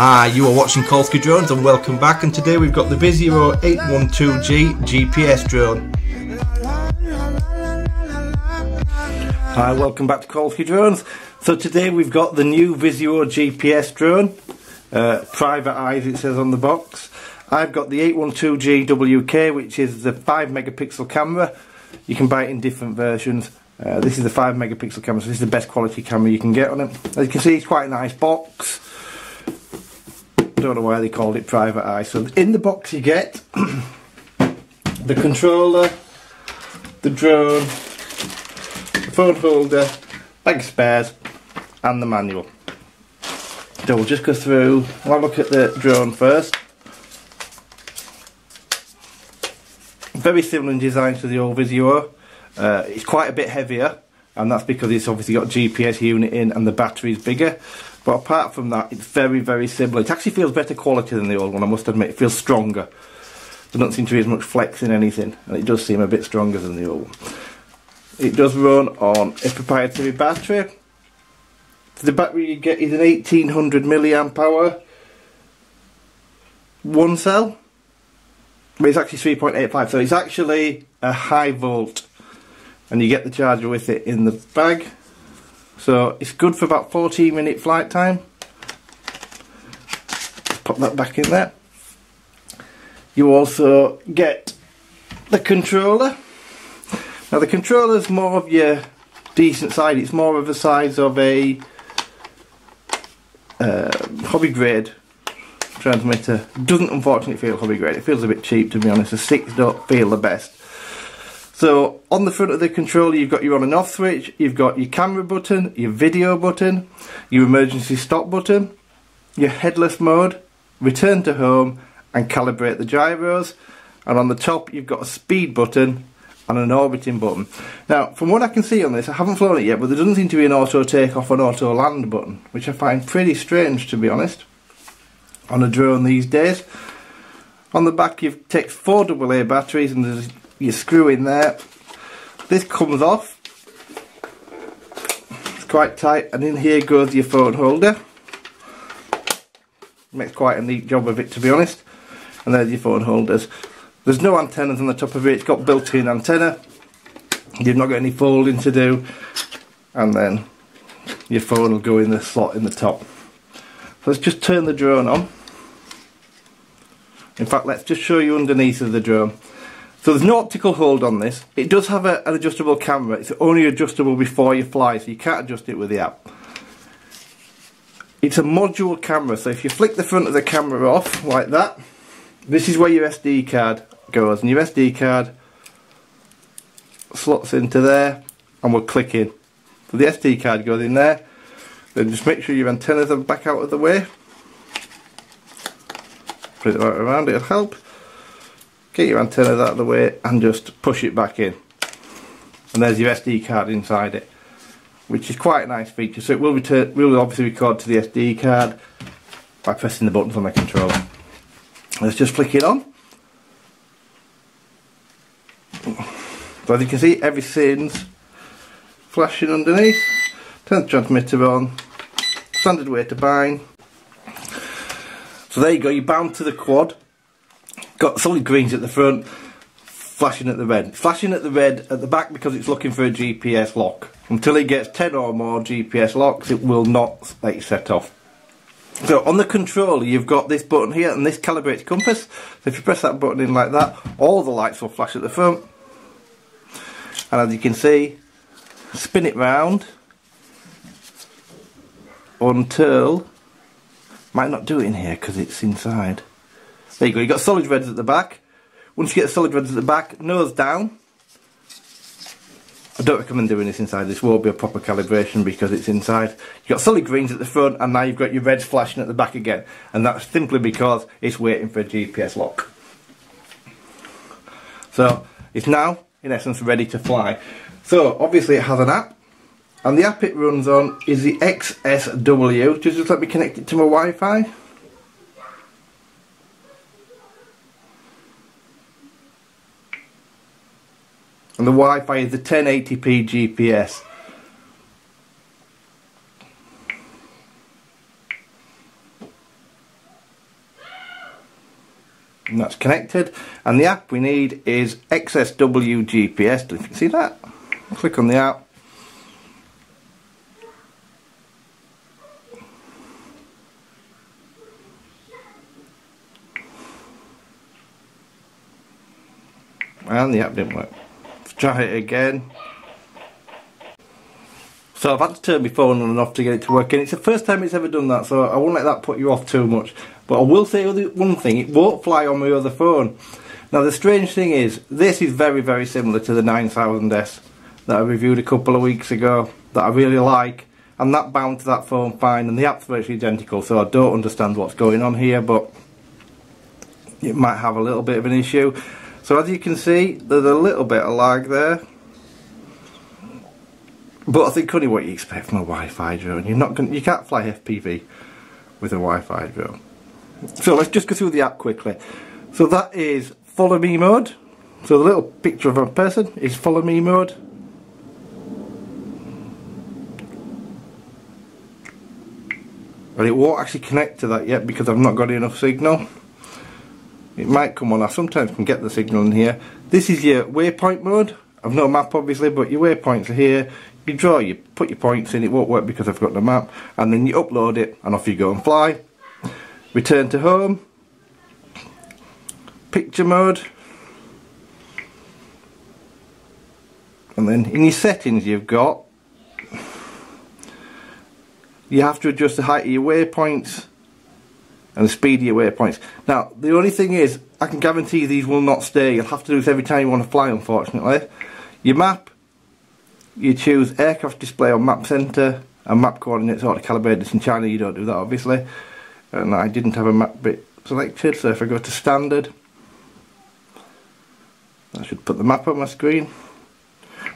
Hi, you are watching Kolsky Drones and welcome back and today we've got the Visuo 812G GPS drone. Hi, welcome back to Kolsky Drones. So today we've got the new Visuo GPS drone, uh, private eyes it says on the box. I've got the 812G WK which is the 5 megapixel camera. You can buy it in different versions. Uh, this is the 5 megapixel camera, so this is the best quality camera you can get on it. As you can see, it's quite a nice box. Don't know why they called it private eye. So in the box you get the controller, the drone, the phone holder, bag spares, and the manual. So we'll just go through, a look at the drone first. Very similar in design to the old Visuo. Uh, it's quite a bit heavier and that's because it's obviously got GPS unit in and the battery's bigger. But apart from that, it's very, very similar. It actually feels better quality than the old one, I must admit. It feels stronger. There doesn't seem to be as much flex in anything, and it does seem a bit stronger than the old one. It does run on a proprietary battery. The battery you get is an 1800 milliamp hour one cell, but it's actually 3.85, so it's actually a high volt and you get the charger with it in the bag so it's good for about 14 minute flight time. Pop that back in there. You also get the controller. Now the controller is more of your decent size it's more of the size of a uh, hobby grade transmitter. Doesn't unfortunately feel hobby grade. It feels a bit cheap to be honest. The six don't feel the best so on the front of the controller you've got your on and off switch, you've got your camera button, your video button, your emergency stop button, your headless mode, return to home and calibrate the gyros and on the top you've got a speed button and an orbiting button. Now from what I can see on this, I haven't flown it yet but there doesn't seem to be an auto takeoff and auto land button which I find pretty strange to be honest on a drone these days. On the back you've takes four AA batteries and there's you screw in there. This comes off. It's quite tight and in here goes your phone holder. Makes quite a neat job of it to be honest. And there's your phone holders. There's no antennas on the top of it, it's got built-in antenna. You've not got any folding to do. And then your phone will go in the slot in the top. So let's just turn the drone on. In fact, let's just show you underneath of the drone. So there's no optical hold on this. It does have a, an adjustable camera. It's only adjustable before you fly, so you can't adjust it with the app. It's a module camera, so if you flick the front of the camera off, like that, this is where your SD card goes. And your SD card slots into there, and will click in. So the SD card goes in there. Then just make sure your antennas are back out of the way. Put it right around, it'll help get your antennas out of the way and just push it back in. And there's your SD card inside it which is quite a nice feature. So it will return will obviously record to the SD card by pressing the buttons on the controller. Let's just flick it on. So as you can see everything's flashing underneath. Turn the transmitter on. Standard way to bind. So there you go you're bound to the quad got solid greens at the front, flashing at the red. Flashing at the red at the back because it's looking for a GPS lock. Until it gets 10 or more GPS locks, it will not let you set off. So on the controller, you've got this button here and this calibrates compass. So if you press that button in like that, all the lights will flash at the front. And as you can see, spin it round until, might not do it in here because it's inside. There you go, you've got solid reds at the back. Once you get solid reds at the back, nose down. I don't recommend doing this inside, this won't be a proper calibration because it's inside. You've got solid greens at the front and now you've got your reds flashing at the back again. And that's simply because it's waiting for a GPS lock. So, it's now, in essence, ready to fly. So, obviously it has an app. And the app it runs on is the XSW. Just let me connect it to my Wi-Fi. And the Wi-Fi is the 1080p GPS. and that's connected. And the app we need is XSW GPS if you can see that. Click on the app. And the app didn't work try it again so I've had to turn my phone on and off to get it to work and it's the first time it's ever done that so I won't let that put you off too much. But I will say one thing, it won't fly on my other phone. Now the strange thing is, this is very very similar to the 9000S that I reviewed a couple of weeks ago that I really like and that bound to that phone fine and the app's virtually identical so I don't understand what's going on here but it might have a little bit of an issue. So as you can see there's a little bit of lag there but I think only what you expect from a Wi-Fi drone. You're not going you can't fly FPV with a Wi-Fi drone. So let's just go through the app quickly. So that is follow me mode. So the little picture of a person is follow me mode. But it won't actually connect to that yet because I've not got enough signal. It might come on, I sometimes can get the signal in here. This is your waypoint mode. I've no map obviously, but your waypoints are here. You draw, you put your points in, it won't work because I've got the map, and then you upload it and off you go and fly. Return to home, picture mode, and then in your settings you've got, you have to adjust the height of your waypoints and the speed of your waypoints. Now, the only thing is, I can guarantee these will not stay. You'll have to do this every time you want to fly, unfortunately. Your map you choose aircraft display on map center and map coordinates auto calibrated in China you don't do that obviously and I didn't have a map bit selected so if I go to standard I should put the map on my screen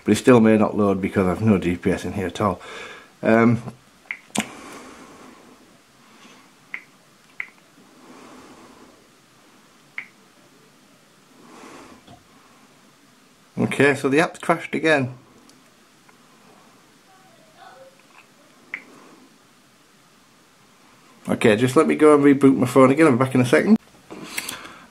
but it still may not load because I've no GPS in here at all um, okay so the app's crashed again Okay, just let me go and reboot my phone again. I'll be back in a second.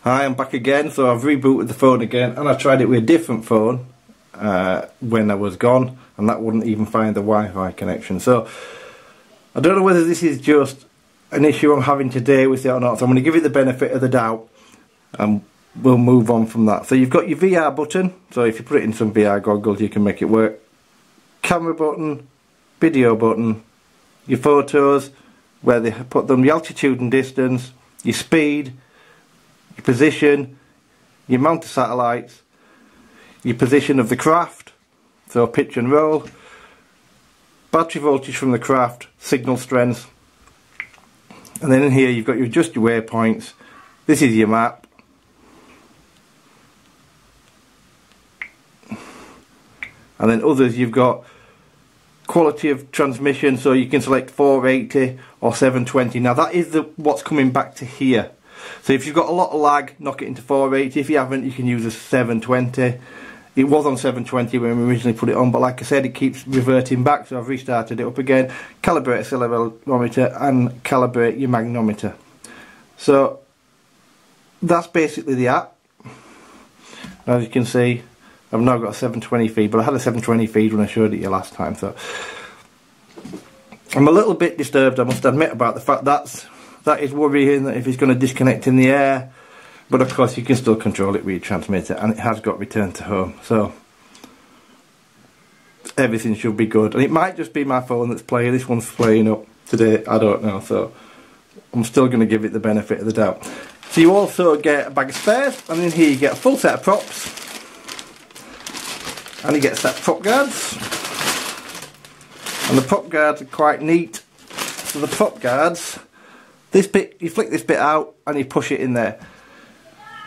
Hi, I'm back again. So I've rebooted the phone again and I tried it with a different phone uh, when I was gone and that wouldn't even find the Wi-Fi connection. So I don't know whether this is just an issue I'm having today with it or not. So I'm going to give it the benefit of the doubt and we'll move on from that. So you've got your VR button. So if you put it in some VR goggles you can make it work. Camera button, video button, your photos, where they put them the altitude and distance, your speed, your position, your mount of satellites, your position of the craft, so pitch and roll, battery voltage from the craft, signal strength, and then in here you've got your just your waypoints, this is your map, and then others you've got quality of transmission so you can select 480 or 720 now that is the what's coming back to here. So if you've got a lot of lag knock it into 480 if you haven't you can use a 720 it was on 720 when we originally put it on but like I said it keeps reverting back so I've restarted it up again. Calibrate accelerometer and calibrate your magnometer. So that's basically the app. As you can see I've now got a 720 feed, but I had a 720 feed when I showed it you last time, so I'm a little bit disturbed, I must admit, about the fact that's that is worrying that if it's going to disconnect in the air, but of course you can still control it with your transmitter, and it has got returned to home, so everything should be good. And it might just be my phone that's playing, this one's playing up today, I don't know, so I'm still going to give it the benefit of the doubt. So you also get a bag of spares, and in here you get a full set of props, and he gets that prop guards and the prop guards are quite neat. So the prop guards this bit you flick this bit out and you push it in there.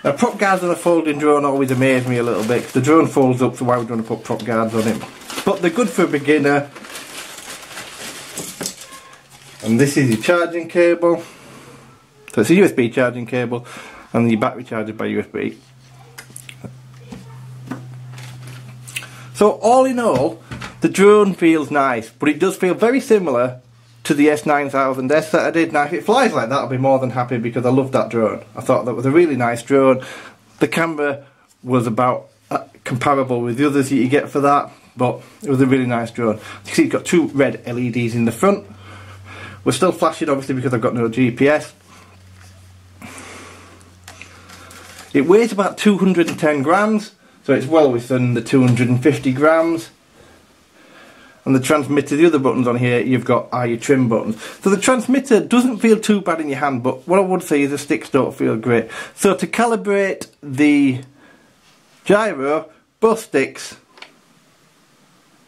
Now prop guards on a folding drone always amaze me a little bit the drone folds up so why would you want to put prop guards on it but they're good for a beginner. And this is your charging cable. So it's a USB charging cable and your battery charger by USB So all in all, the drone feels nice, but it does feel very similar to the S9000S that I did. Now if it flies like that I'll be more than happy because I love that drone. I thought that was a really nice drone. The camera was about uh, comparable with the others that you get for that but it was a really nice drone. You see it's got two red LEDs in the front. We're still flashing obviously because I've got no GPS. It weighs about 210 grams so it's well within the 250 grams and the transmitter, the other buttons on here, you've got are your trim buttons. So the transmitter doesn't feel too bad in your hand, but what I would say is the sticks don't feel great. So to calibrate the gyro, both sticks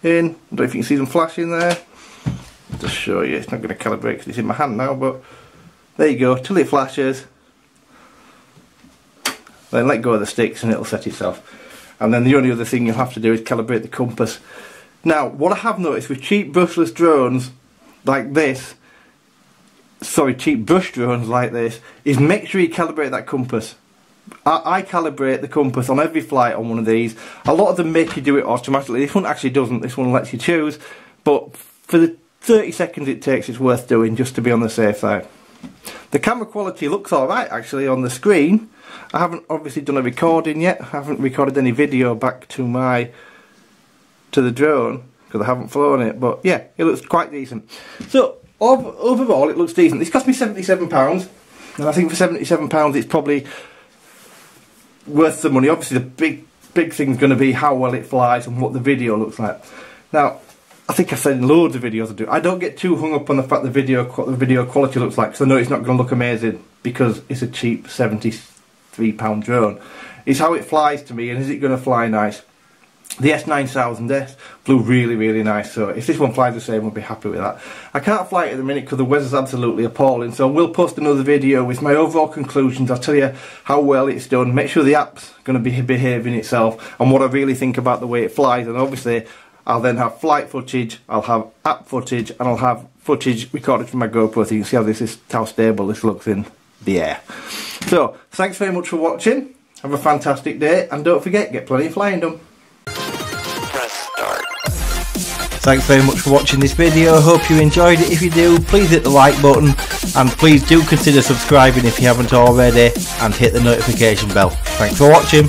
in, I don't know if you can see them flashing there. I'll just show you, it's not going to calibrate because it's in my hand now, but there you go, till it flashes. Then let go of the sticks and it'll set itself. And then the only other thing you'll have to do is calibrate the compass. Now, what I have noticed with cheap brushless drones like this, sorry, cheap brush drones like this, is make sure you calibrate that compass. I, I, calibrate the compass on every flight on one of these. A lot of them make you do it automatically. This one actually doesn't. This one lets you choose. But for the 30 seconds it takes, it's worth doing just to be on the safe side. The camera quality looks alright actually on the screen. I haven't obviously done a recording yet. I haven't recorded any video back to my to the drone because I haven't flown it. But yeah, it looks quite decent. So overall, it looks decent. This cost me seventy-seven pounds, and I think for seventy-seven pounds, it's probably worth the money. Obviously, the big big thing's going to be how well it flies and what the video looks like. Now, I think I've said in loads of videos I do. I don't get too hung up on the fact the video the video quality looks like because I know it's not going to look amazing because it's a cheap seventy-three pound drone. It's how it flies to me, and is it going to fly nice? The S9000S flew really, really nice, so if this one flies the same, I'll be happy with that. I can't fly it at the minute because the weather's absolutely appalling, so we'll post another video with my overall conclusions. I'll tell you how well it's done, make sure the app's going to be behaving itself, and what I really think about the way it flies, and obviously I'll then have flight footage, I'll have app footage, and I'll have footage recorded from my GoPro so you can see how this is, how stable this looks in the air. So, thanks very much for watching, have a fantastic day, and don't forget, get plenty of flying done. Thanks very much for watching this video. Hope you enjoyed it. If you do, please hit the like button and please do consider subscribing if you haven't already and hit the notification bell. Thanks for watching.